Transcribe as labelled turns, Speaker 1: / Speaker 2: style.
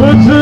Speaker 1: Let's